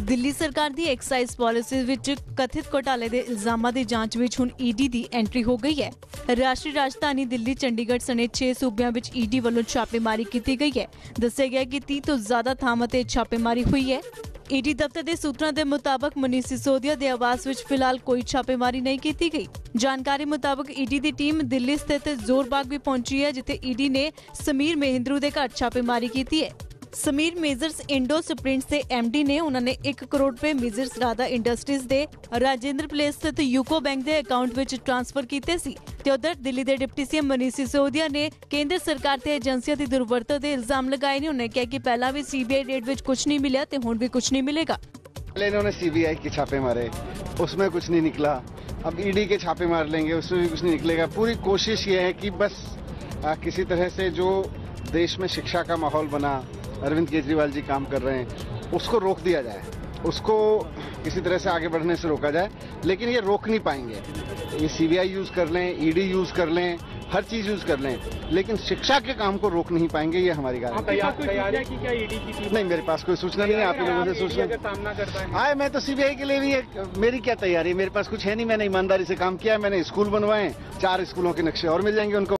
ਦਿੱਲੀ ਸਰਕਾਰ ਦੀ excise policy ਵਿੱਚ ਕਥਿਤ ਘੋਟਾਲੇ ਦੇ ਇਲਜ਼ਾਮਾਂ ਦੀ ਜਾਂਚ ਵਿੱਚ ਹੁਣ ਈਡੀ ਦੀ ਐਂਟਰੀ ਹੋ ਗਈ ਹੈ। ਰਾਸ਼ਟਰੀ ਰਾਜਧਾਨੀ ਦਿੱਲੀ, ਚੰਡੀਗੜ੍ਹ ਸਣੇ 6 ਸੂਬਿਆਂ ਵਿੱਚ ਈਡੀ ਵੱਲੋਂ ਛਾਪੇਮਾਰੀ ਕੀਤੀ ਗਈ ਹੈ। ਦੱਸਿਆ ਗਿਆ ਕਿ 30 ਤੋਂ ਜ਼ਿਆਦਾ ਥਾਵਾਂ ਤੇ ਛਾਪੇਮਾਰੀ ਹੋਈ ਹੈ। ਈਡੀ ਦਫ਼ਤਰ ਦੇ ਸੂਤਰਾਂ ਦੇ ਮੁਤਾਬਕ ਮਨੀਸ਼ ਸਿਸੋਦੀਆ ਦੇ ਆਵਾਸ ਵਿੱਚ ਫਿਲਹਾਲ ਕੋਈ ਛਾਪੇਮਾਰੀ ਨਹੀਂ ਕੀਤੀ ਗਈ। ਜਾਣਕਾਰੀ ਮੁਤਾਬਕ ਈਡੀ ਦੀ ਟੀਮ ਦਿੱਲੀ ਸਥਿਤ ਜ਼ੋਰਬਾਗ ਵੀ ਪਹੁੰਚੀ ਹੈ, ਜਿੱਥੇ ਈਡੀ ਨੇ ਸਮੀਰ ਮਹਿੰਦਰੂ ਦੇ ਘਰ ਛਾਪੇਮਾਰੀ ਕੀਤੀ ਹੈ। ਸਮੀਰ ਮੇਜਰਸ ਇੰਡੋ ਸਪ੍ਰਿੰਟਸ ਦੇ ਡੀ ਨੇ ਉਹਨਾਂ ਨੇ 1 ਕਰੋੜ ਰੁਪਏ ਮੇਜਰਸ ਰਾਧਾ ਇੰਡਸਟਰੀਜ਼ ਦੇ ਰਾਜੇਂਦਰ ਪਲੇਸ ਸਥਿਤ ਯੂਕੋ ਬੈਂਕ ਦੇ ਅਕਾਊਂਟ ਵਿੱਚ ਟ੍ਰਾਂਸਫਰ ਕੀਤੇ ਸੀ ਤੇ ਉਧਰ ਦਿੱਲੀ ਦੇ ਡਿਪਟੀ ਸੀਐਮ ਮਨੀਸ਼ ਸਿਸੋਦੀਆ ਨੇ ਕੇਂਦਰ ਸਰਕਾਰ ਤੇ ਏਜੰਸੀਆਂ ਦੀ ਦੁਰਵਰਤੋਂ ਦੇ ਇਲਜ਼ਾਮ ਲਗਾਏ ਨੇ ਉਹਨੇ ਕਿਹਾ ਕਿ ਪਹਿਲਾਂ ਵੀ ਸੀਬੀਆਈ ਰੇਡ ਵਿੱਚ ਕੁਝ ਨਹੀਂ ਮਿਲਿਆ ਤੇ ਹੁਣ ਵੀ ਕੁਝ ਨਹੀਂ ਮਿਲੇਗਾ पहले इन्होंने सीबीआई के छापे मारे उसमें कुछ नहीं निकला अब ईडी के छापे मार लेंगे उसमें भी कुछ नहीं निकलेगा पूरी कोशिश ये है कि बस आ, किसी तरह से जो देश में शिक्षा का माहौल बना अरविंद केजरीवाल जी काम कर रहे हैं उसको रोक दिया जाए उसको किसी तरह से आगे बढ़ने से रोका जाए लेकिन ये रोक नहीं पाएँगे। ये सीबीआई यूज़ कर लें ईडी यूज़ कर लें हर चीज़ यूज़ कर लें लेकिन शिक्षा के काम को रोक नहीं पाएँगे ये हमारी गारंटी की क्या ईडी की नहीं मेरे पास कोई सूचना नहीं है आप ही लोगों से सूचना करता है आए मैं तो सीबीआई के लिए भी एक- मेरी क्या तैयारी है? मेरे पास कुछ है नहीं मैंने ईमानदारी से काम किया है मैंने स्कूल बनवाए चार स्कूलों के नक्शे और मिल जाएँगे उनको।